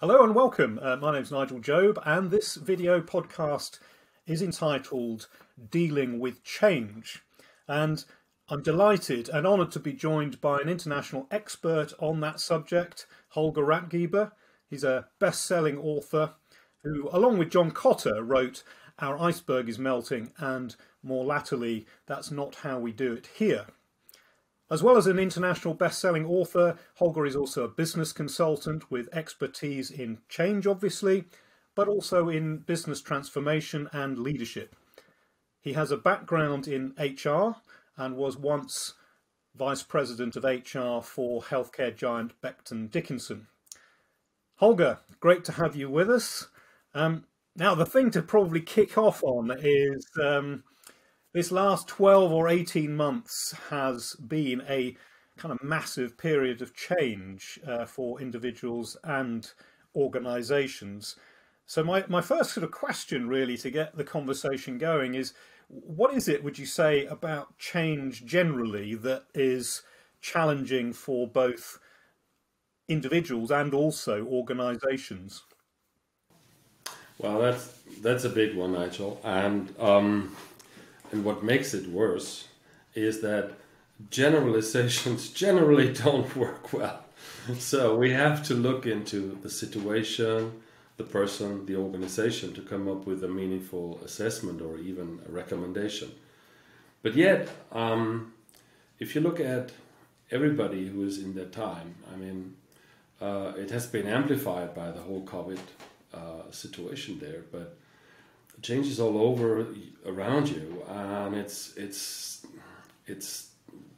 Hello and welcome. Uh, my name is Nigel Job, and this video podcast is entitled Dealing with Change. And I'm delighted and honoured to be joined by an international expert on that subject, Holger Rathgeber. He's a best selling author who, along with John Kotter, wrote Our Iceberg is Melting and more latterly, That's Not How We Do It Here. As well as an international best-selling author, Holger is also a business consultant with expertise in change, obviously, but also in business transformation and leadership. He has a background in HR and was once vice president of HR for healthcare giant Becton Dickinson. Holger, great to have you with us. Um, now, the thing to probably kick off on is um, this last 12 or 18 months has been a kind of massive period of change uh, for individuals and organizations. So my, my first sort of question really to get the conversation going is what is it would you say about change generally that is challenging for both individuals and also organizations? Well, that's that's a big one, Nigel, and um, and what makes it worse is that generalizations generally don't work well. So we have to look into the situation, the person, the organization to come up with a meaningful assessment or even a recommendation. But yet, um, if you look at everybody who is in that time, I mean, uh, it has been amplified by the whole COVID uh, situation there, but changes all over around you, and it's it's it's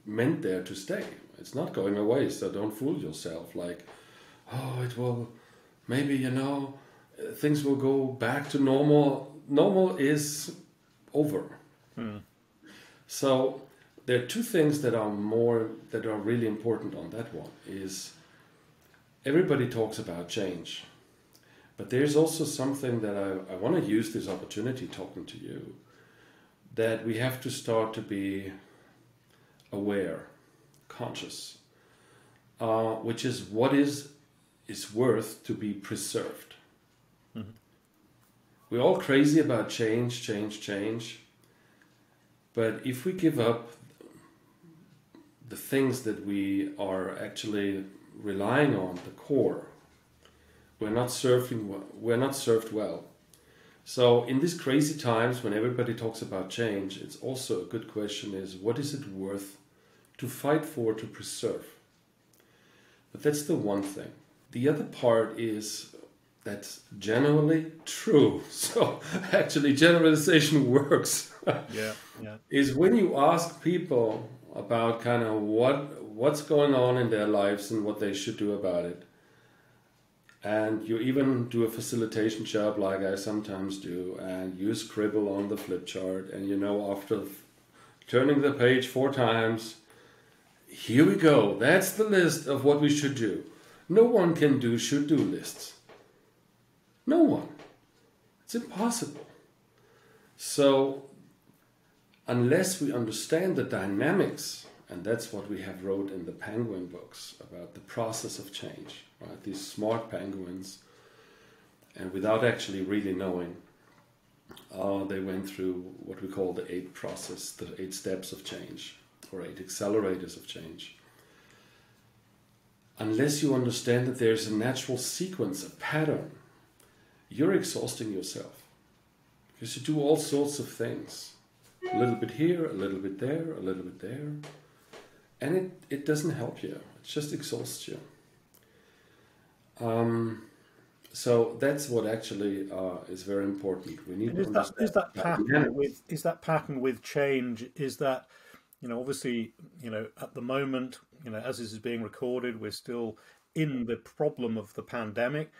meant there to stay. It's not going away. So don't fool yourself. Like, oh, it will. Maybe you know, things will go back to normal. Normal is over. Hmm. So there are two things that are more that are really important on that one. Is everybody talks about change but there's also something that I, I want to use this opportunity talking to you that we have to start to be aware, conscious, uh, which is what is is worth to be preserved. Mm-hmm. We're all crazy about change, change, change. But if we give up the things that we are actually relying on, the core, we're not serving we're not served well. So in these crazy times when everybody talks about change it's also a good question is what is it worth to fight for to preserve? But that's the one thing. The other part is that's generally true. So actually generalization works. Yeah yeah. Is when you ask people about kind of what what's going on in their lives and what they should do about it and you even do a facilitation job like I sometimes do, and you scribble on the flip chart, and you know after turning the page four times, here we go. That's the list of what we should do. No one can do should do lists. No one. It's impossible. So, unless we understand the dynamics, and that's what we have wrote in the Penguin books about the process of change right? These smart penguins, and without actually really knowing, uh, they went through what we call the eight process, the eight steps of change, or eight accelerators of change. Unless you understand that there's a natural sequence, a pattern, you're exhausting yourself. Because you do all sorts of things. A little bit here, a little bit there, a little bit there. And it, it doesn't help you. It just exhausts you. Um, so that's what actually uh, is very important. We need is that, is that pattern with is that pattern with change? Is that you know obviously you know at the moment you know as this is being recorded, we're still in the problem of the pandemic.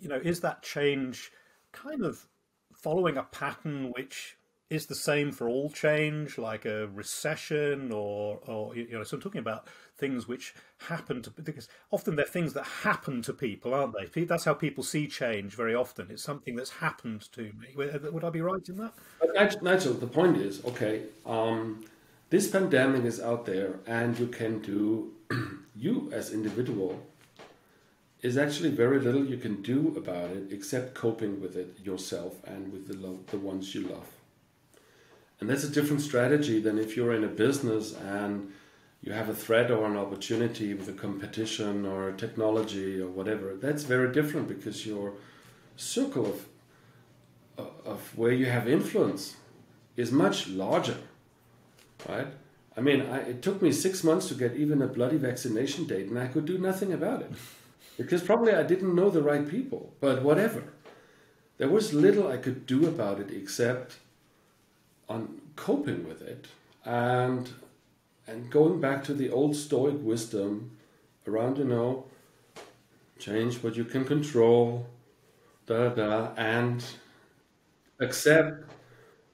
You know, is that change kind of following a pattern which is the same for all change, like a recession, or, or you know, so I'm talking about things which happen to because often they're things that happen to people, aren't they? That's how people see change very often. It's something that's happened to me. Would I be right in that? Nigel, the point is okay. Um, this pandemic is out there, and you can do you as individual is actually very little you can do about it except coping with it yourself and with the, lo- the ones you love. And that's a different strategy than if you're in a business and you have a threat or an opportunity with a competition or a technology or whatever. That's very different because your circle of uh, of where you have influence is much larger, right? I mean, I, it took me six months to get even a bloody vaccination date, and I could do nothing about it because probably I didn't know the right people. But whatever, there was little I could do about it except on coping with it and and going back to the old Stoic wisdom around, you know, change what you can control, da da, and accept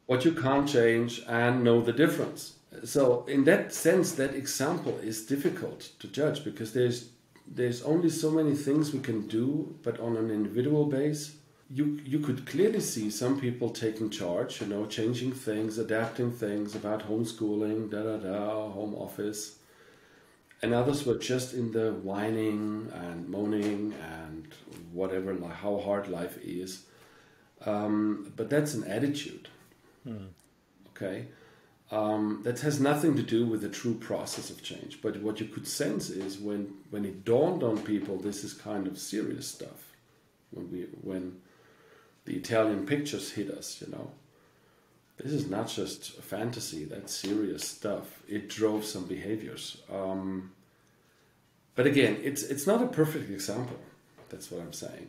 what you can't change and know the difference. So in that sense, that example is difficult to judge because there's there's only so many things we can do, but on an individual base, you you could clearly see some people taking charge, you know, changing things, adapting things about homeschooling, da da da, home office, and others were just in the whining and moaning and whatever, like how hard life is. Um, but that's an attitude. Hmm. Okay. Um, that has nothing to do with the true process of change. But what you could sense is when, when it dawned on people, this is kind of serious stuff. When we when the Italian pictures hit us, you know, this is not just fantasy. That's serious stuff. It drove some behaviors. Um, but again, it's it's not a perfect example. That's what I'm saying.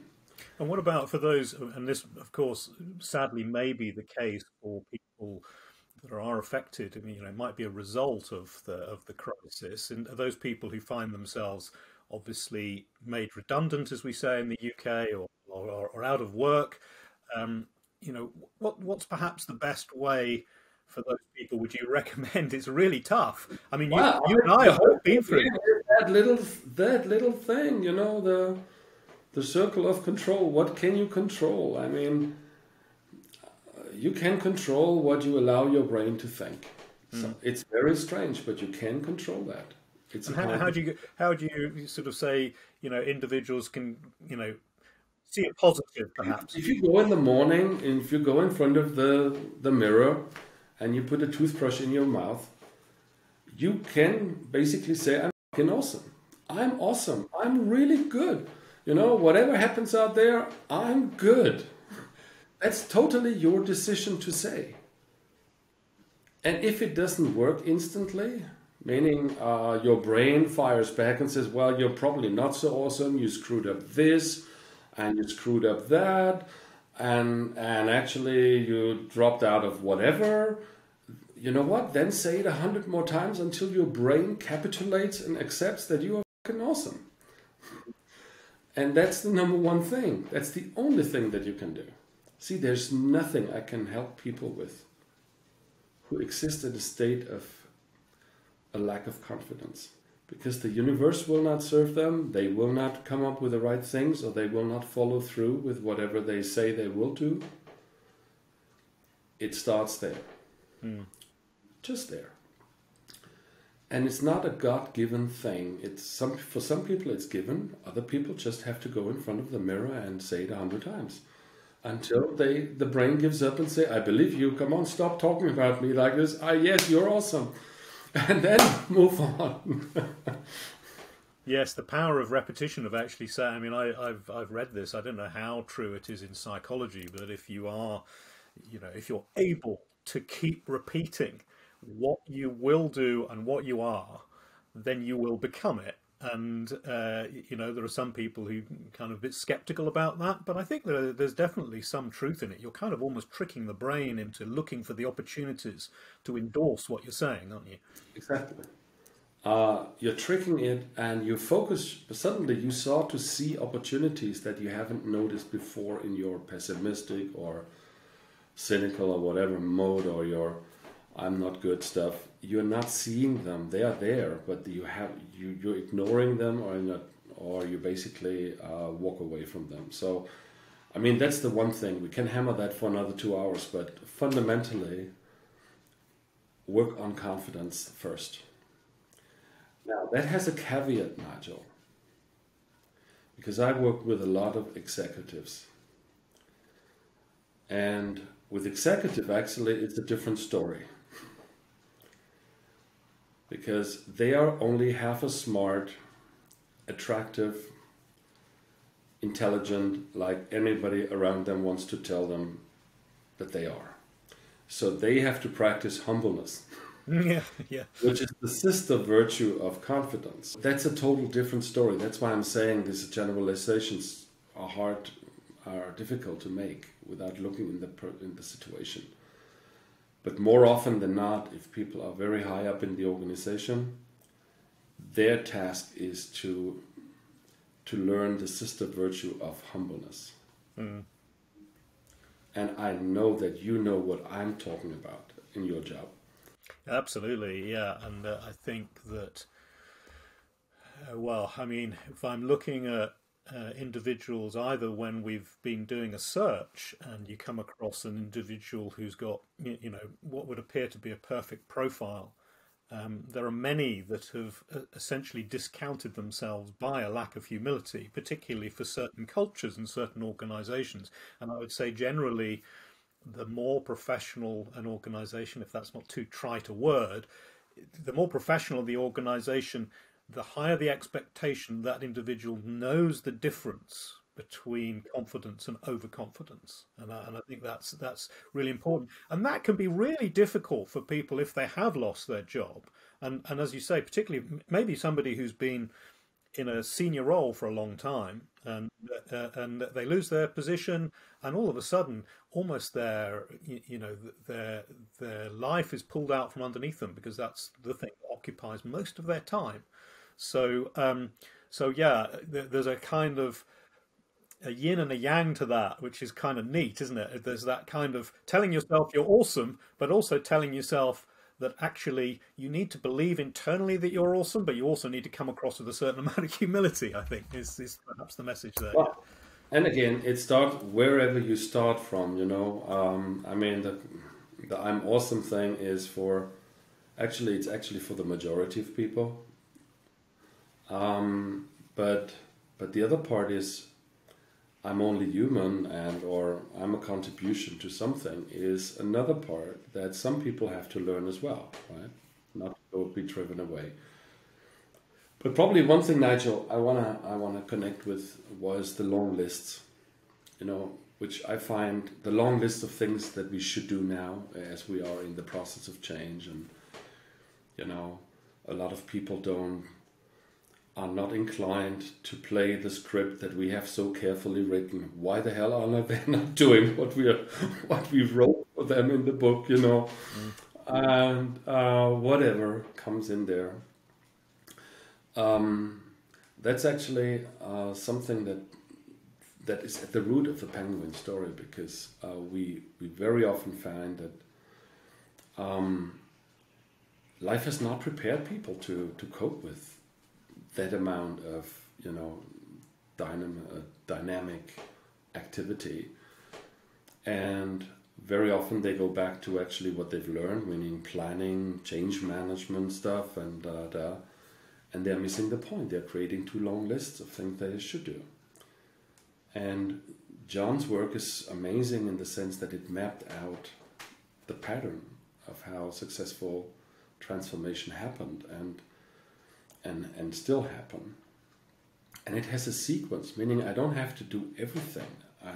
And what about for those, and this, of course, sadly may be the case for people that are affected. I mean, you know, it might be a result of the of the crisis, and those people who find themselves obviously made redundant, as we say in the UK, or or, or out of work. Um, you know, what what's perhaps the best way for those people would you recommend? It's really tough. I mean, you, you and I have been through that little that little thing, you know, the the circle of control. What can you control? I mean, you can control what you allow your brain to think. Mm. So it's very strange, but you can control that. It's how, how, do you how do you sort of say you know individuals can you know see it positive perhaps? If you go in the morning, if you go in front of the the mirror, and you put a toothbrush in your mouth, you can basically say, "I'm fucking awesome. I'm awesome. I'm really good." You know, whatever happens out there, I'm good. That's totally your decision to say. And if it doesn't work instantly, meaning uh, your brain fires back and says, well, you're probably not so awesome, you screwed up this, and you screwed up that, and, and actually you dropped out of whatever, you know what? Then say it a hundred more times until your brain capitulates and accepts that you are fucking awesome. And that's the number one thing. That's the only thing that you can do. See, there's nothing I can help people with who exist in a state of a lack of confidence. Because the universe will not serve them, they will not come up with the right things, or they will not follow through with whatever they say they will do. It starts there. Mm. Just there. And it's not a god-given thing. It's some for some people it's given. Other people just have to go in front of the mirror and say it a hundred times. Until they the brain gives up and say i believe you. Come on stop talking about me like this. Ah yes you're awesome and then move on yes the power of repetition of actually saying i mean I, i've i've read this i don't know how true it is in psychology but if you are you know if you're able to keep repeating what you will do and what you are, then you will become it. And uh, you know there are some people who kind of a bit skeptical about that, but I think there, there's definitely some truth in it. You're kind of almost tricking the brain into looking for the opportunities to endorse what you're saying, aren't you? Exactly. Uh, you're tricking it, and you focus. Suddenly, you start to see opportunities that you haven't noticed before in your pessimistic or cynical or whatever mode, or your I'm not good stuff. You're not seeing them; they are there, but you have you you're ignoring them, or not, or you basically uh, walk away from them. So, I mean, that's the one thing we can hammer that for another two hours, but fundamentally, work on confidence first. Now that has a caveat, Nigel, because I work with a lot of executives. And with executive, actually, it's a different story. Because they are only half as smart, attractive, intelligent, like anybody around them wants to tell them that they are. So they have to practice humbleness. Yeah, yeah. Which is the sister virtue of confidence. That's a total different story. That's why I'm saying these generalizations are hard, are difficult to make without looking in the in the situation. But more often than not, if people are very high up in the organization, their task is to to learn the sister virtue of humbleness. Mm. And I know that you know what I'm talking about in your job. Absolutely, yeah. And uh, I think that, uh, well, I mean, if I'm looking at uh, individuals, either when we've been doing a search and you come across an individual who's got, you know, what would appear to be a perfect profile, um, there are many that have uh, essentially discounted themselves by a lack of humility, particularly for certain cultures and certain organizations. And I would say generally, the more professional an organization, if that's not too trite a word, the more professional the organization, the higher the expectation that individual knows the difference between confidence and overconfidence, and I, and I think that's that's really important. And that can be really difficult for people if they have lost their job, and and as you say, particularly maybe somebody who's been in a senior role for a long time and uh, and they lose their position and all of a sudden almost their you know their their life is pulled out from underneath them because that's the thing that occupies most of their time so um, so yeah there's a kind of a yin and a yang to that which is kind of neat isn't it there's that kind of telling yourself you're awesome but also telling yourself that actually you need to believe internally that you're awesome, but you also need to come across with a certain amount of humility. I think is, is perhaps the message there. Well, and again, it starts wherever you start from. You know, um, I mean the the I'm awesome thing is for actually it's actually for the majority of people. Um, but but the other part is I'm only human and or I'm a contribution to something is another part that some people have to learn as well, right? Not to be driven away. But probably one thing, Nigel, I wanna I wanna connect with was the long lists, you know, which I find the long list of things that we should do now as we are in the process of change, and you know, a lot of people don't are not inclined to play the script that we have so carefully written. Why the hell are they not doing what we are, what we wrote for them in the book? You know, mm. and uh, whatever comes in there. Um, that's actually uh, something that that is at the root of the penguin story because uh, we we very often find that um, life has not prepared people to to cope with that amount of you know dynam- uh, dynamic activity. And very often they go back to actually what they've learned meaning planning change management stuff and da, da, and they're missing the point. They're creating too long lists of things they should do. And john's work is amazing in the sense that it mapped out the pattern of how successful transformation happened. And and, and still happen. And it has a sequence, meaning I don't have to do everything. I,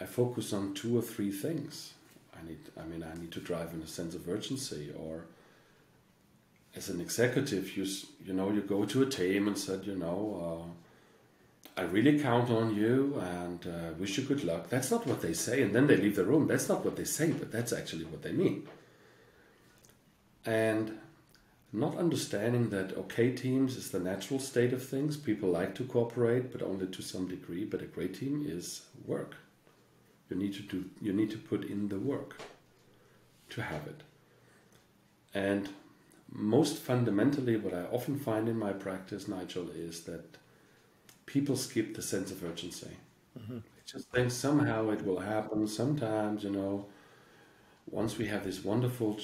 I focus on two or three things. I need, I mean, I need to drive in a sense of urgency, or as an executive, you, you know, you go to a team and said, you know, uh, I really count on you and uh, wish you good luck. That's not what they say, and then they leave the room. That's not what they say, but that's actually what they mean. And not understanding that okay teams is the natural state of things. People like to cooperate but only to some degree. But a great team is work. You need to do you need to put in the work to have it. And most fundamentally what i often find in my practice nigel is that people skip the sense of urgency. Mm-hmm. they just think somehow it will happen sometimes you know. Once we have this wonderful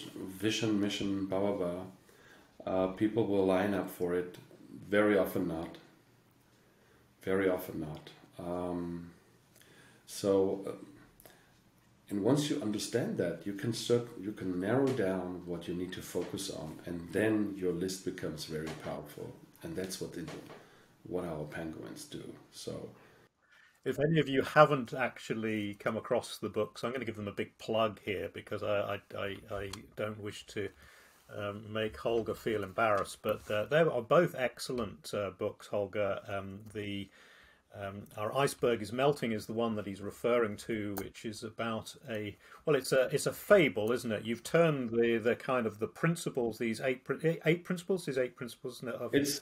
vision mission blah blah blah uh, people will line up for it. Very often not. very often not. Um, so, uh, and once you understand that, you can you can narrow down what you need to focus on, and then your list becomes very powerful. And that's what they do, what our penguins do. So. If any of you haven't actually come across the books, I'm going to give them a big plug here because I, I, I, I don't wish to um, make Holger feel embarrassed, but uh, they are both excellent uh, books. Holger, um, the um, our iceberg is melting is the one that he's referring to, which is about a well, it's a it's a fable, isn't it? You've turned the the kind of the principles, these eight eight principles, these eight principles, isn't it? Of... It's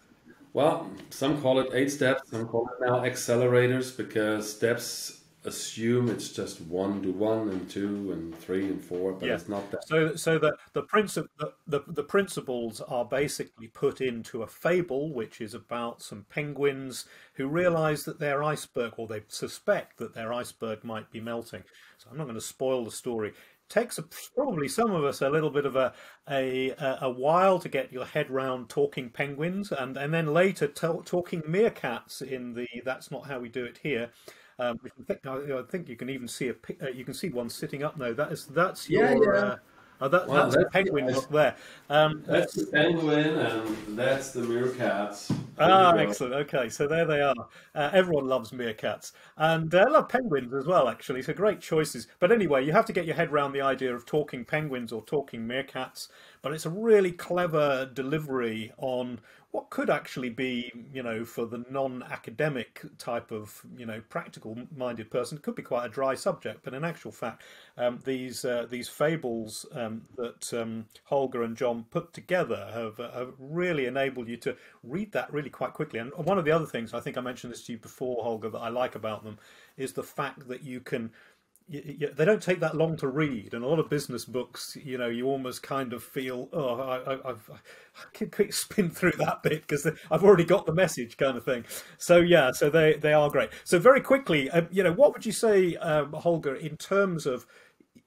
well, some call it eight steps, some call it now accelerators because steps assume it's just one to one and two and three and four, but yeah. it's not that. So, so the the, princip- the, the the principles are basically put into a fable, which is about some penguins who realise that their iceberg, or they suspect that their iceberg might be melting. So, I'm not going to spoil the story. takes a, probably some of us a little bit of a, a a while to get your head round talking penguins, and and then later t- talking meerkats in the that's not how we do it here um, I, think, I, think, you can even see a uh, you can see one sitting up now. That is that's yeah, your. Yeah. Uh, Oh, that, well, that's, that's the penguin nice. up there. Um, that's the penguin, and that's the meerkats. Ah, excellent. Okay, so there they are. Uh, everyone loves meerkats, and I uh, love penguins as well. Actually, so great choices. But anyway, you have to get your head around the idea of talking penguins or talking meerkats. But it's a really clever delivery on what could actually be, you know, for the non-academic type of, you know, practical-minded person, It could be quite a dry subject. But in actual fact, um, these uh, these fables um, that um, Holger and John put together have, uh, have, really enabled you to read that really quite quickly. And one of the other things I think I mentioned this to you before, Holger, that I like about them is the fact that you can they don't take that long to read, and a lot of business books, you know, you almost kind of feel, oh, I, have I can spin through that bit because I've already got the message, kind of thing. So yeah, so they they are great. So very quickly, um, you know, what would you say, um, Holger, in terms of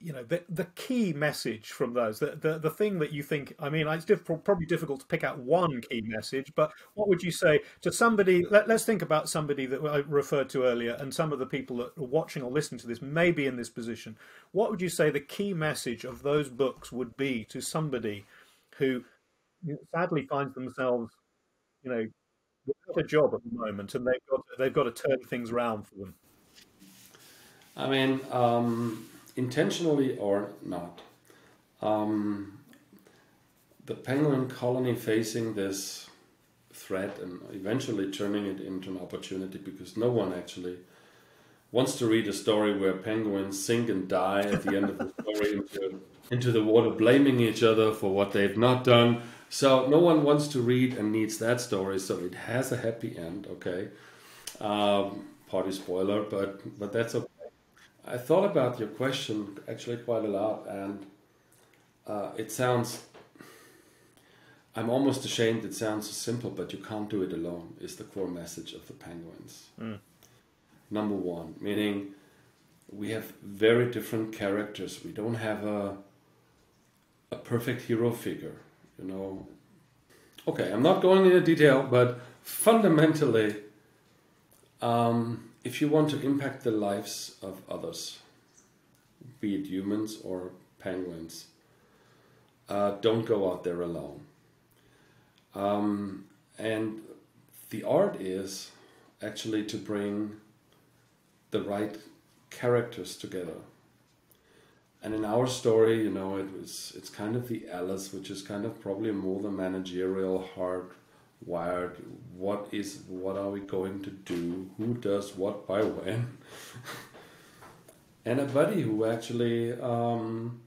you know the the key message from those the, the the thing that you think i mean it's diff- probably difficult to pick out one key message but what would you say to somebody let, us think about somebody that i referred to earlier and some of the people that are watching or listening to this may be in this position. What would you say the key message of those books would be to somebody who sadly finds themselves you know without a job at the moment and they've got they've got to turn things around for them? I mean um intentionally or not, um, the penguin colony facing this threat and eventually turning it into an opportunity because no one actually wants to read a story where penguins sink and die at the end of the story into, into the water, blaming each other for what they've not done. So no one wants to read and needs that story. So it has a happy end. Okay, um, party spoiler, but but that's okay. I thought about your question actually quite a lot, and uh, it sounds. I'm almost ashamed it sounds so simple, but you can't do it alone, is the core message of the Penguins. Mm. Number one, meaning we have very different characters. We don't have a, a perfect hero figure, you know. Okay, I'm not going into detail, but fundamentally, um, if you want to impact the lives of others, be it humans or penguins, uh, don't go out there alone. Um, and the art is actually to bring the right characters together. And in our story, you know, it was it's kind of the Alice, which is kind of probably more the managerial hard wired what is what are we going to do? Who does what by when? And a buddy who actually um,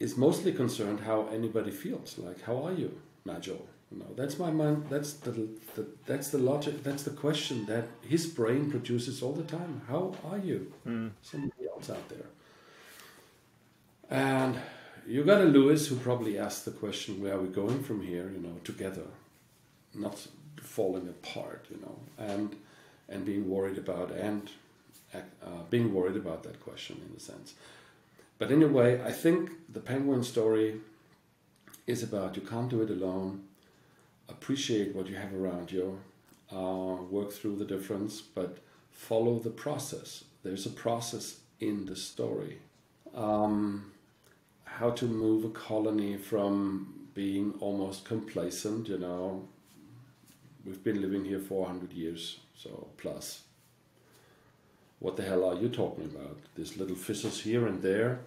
is mostly concerned how anybody feels like how are you nigel? You know that's my mind that's the, the that's the logic that's the question that his brain produces all the time. How are you? Mm. somebody else out there. And you got a Louis who probably asked the question where are we going from here? You know together not falling apart, you know, and and being worried about and uh, being worried about that question in a sense. But anyway, I think the penguin story is about you can't do it alone. Appreciate what you have around you. uh, work through the difference, but follow the process. There's a process in the story. Um, how to move a colony from being almost complacent, you know. We've been living here 400 years, so plus. What the hell are you talking about? There's little fissures here and there.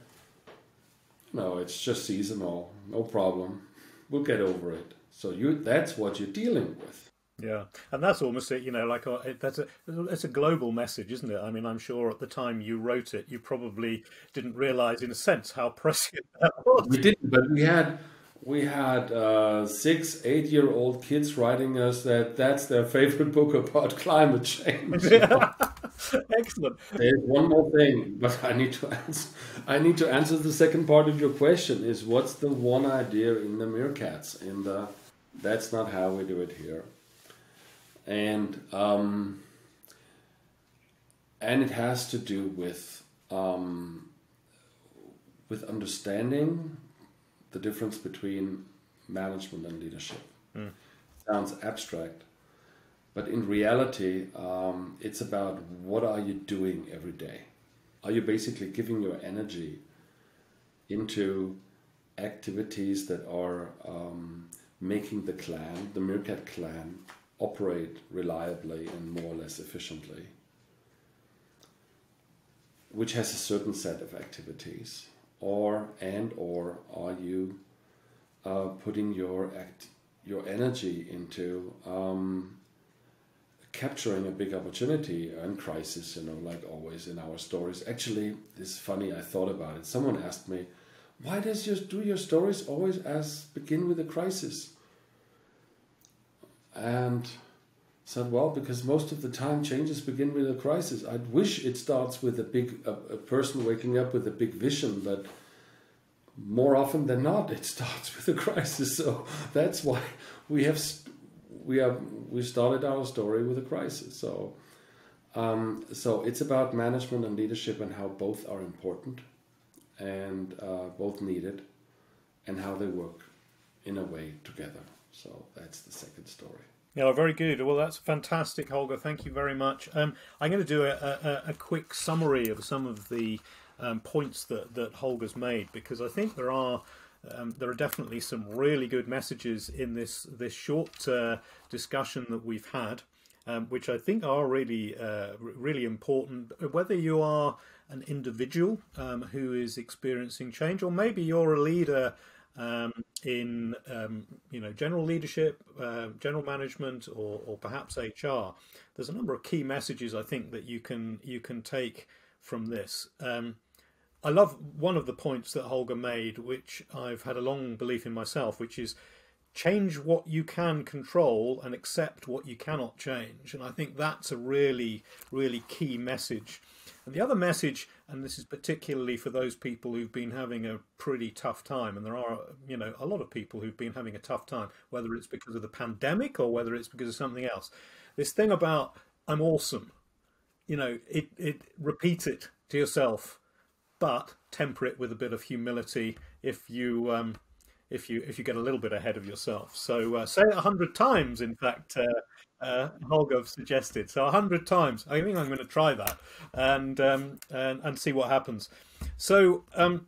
No, it's just seasonal, no problem. We'll get over it. So you that's what you're dealing with. Yeah, and that's almost it. You know, like uh, that's a it's a global message, isn't it? I mean, I'm sure at the time you wrote it, you probably didn't realise, in a sense, how prescient that was. We didn't, but we had we had uh, six, eight year old kids writing us that that's their favorite book about climate change. Excellent. There's one more thing, but I need to answer. I need to answer the second part of your question: is what's the one idea in the meerkats? And uh, that's not how we do it here. And um, and it has to do with um, with understanding the difference between management and leadership. Mm. Sounds abstract, but in reality, um, it's about what are you doing every day. Are you basically giving your energy into activities that are um, making the clan, the Meerkat clan, operate reliably and more or less efficiently, which has a certain set of activities or and or are you uh, putting your act your energy into um, capturing a big opportunity and crisis you know like always in our stories? Actually this is funny i thought about it. Someone asked me why does you do your stories always as begin with a crisis? And said well because most of the time changes begin with a crisis I'd wish it starts with a big a, a person waking up with a big vision but more often than not, it starts with a crisis. So that's why we have we have we started our story with a crisis. So um, so it's about management and leadership and how both are important and uh, both needed and how they work in a way together. So that's the second story. Yeah, very good. Well, that's fantastic, Holger. Thank you very much. Um, I'm going to do a, a, a, quick summary of some of the um, points that that Holger's made because I think there are um, there are definitely some really good messages in this this short uh, discussion that we've had, um, which I think are really uh, really important. Whether you are an individual um, who is experiencing change, or maybe you're a leader um, in um, you know general leadership, uh, general management, or, or perhaps HR. There's a number of key messages I think that you can you can take from this. Um, I love one of the points that Holger made, which I've had a long belief in myself, which is change what you can control and accept what you cannot change. And I think that's a really, really key message. And the other message, and this is particularly for those people who've been having a pretty tough time, and there are, you know, a lot of people who've been having a tough time, whether it's because of the pandemic or whether it's because of something else. This thing about I'm awesome, you know, it, it repeat it to yourself but temper it with a bit of humility if you um, if you if you get a little bit ahead of yourself. So uh, say it a hundred times. In fact, uh, uh, Holger suggested so a hundred times. I think I'm going to try that and um, and, and see what happens. So. Um,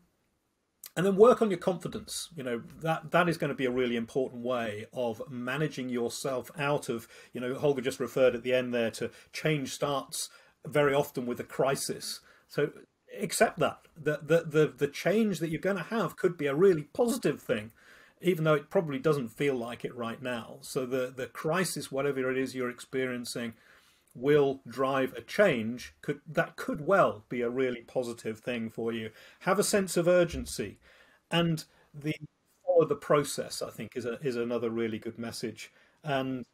and then work on your confidence you know that that is going to be a really important way of managing yourself out of you know holger just referred at the end there to change starts very often with a crisis so accept that. The, the, the, the change that you're going to have could be a really positive thing, even though it probably doesn't feel like it right now. So the, the crisis, whatever it is you're experiencing, will drive a change could that could well be a really positive thing for you have a sense of urgency and the follow the process i think is a, is another really good message and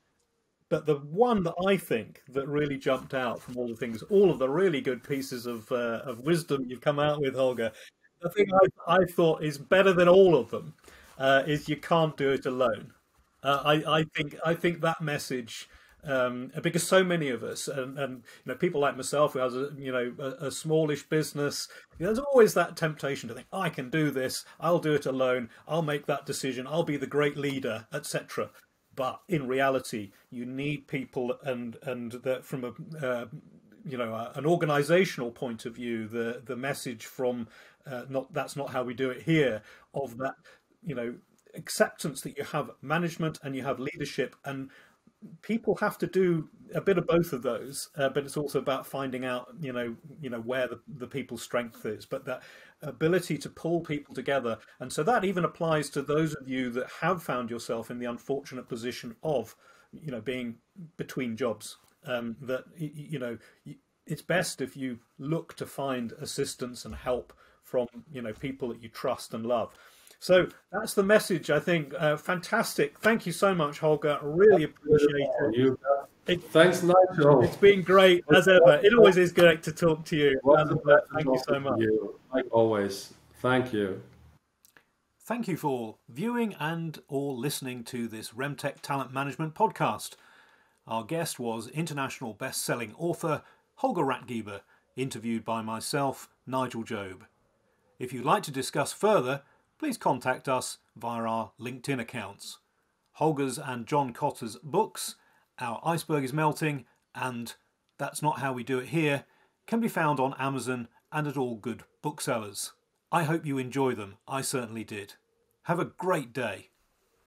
but the one that I think that really jumped out from all the things, all of the really good pieces of uh, of wisdom you've come out with, Holger, the thing I, I thought is better than all of them uh, is you can't do it alone. Uh, I, I think I think that message. Um, because so many of us, and, and, you know, people like myself who has a you know a, a smallish business, there's always that temptation to think, oh, I can do this, I'll do it alone, I'll make that decision, I'll be the great leader, etc. but in reality, you need people, and and from a uh, you know an organizational point of view, the the message from uh, not that's not how we do it here of that you know acceptance that you have management and you have leadership and people have to do a bit of both of those uh, but it's also about finding out you know you know where the, the people's strength is. But that ability to pull people together and so that even applies to those of you that have found yourself in the unfortunate position of you know being between jobs um, that you know it's best if you look to find assistance and help from you know people that you trust and love so that's the message, I think. Uh, fantastic. Thank you so much, Holger. Really appreciate it. it. Thanks, Nigel. It's been great as ever. It always is great to talk to you. And, uh, thank you so much. You, like always. Thank you. Thank you for viewing and or listening to this Remtech Talent Management podcast. Our guest was international best-selling author Holger Rathgeber, interviewed by myself, Nigel Job. If you'd like to discuss further, please contact us via our LinkedIn accounts. Holger's and John Kotter's books, Our Iceberg is Melting, and That's Not How We Do It Here, can be found on Amazon and at all good booksellers. I hope you enjoy them. I certainly did. Have a great day.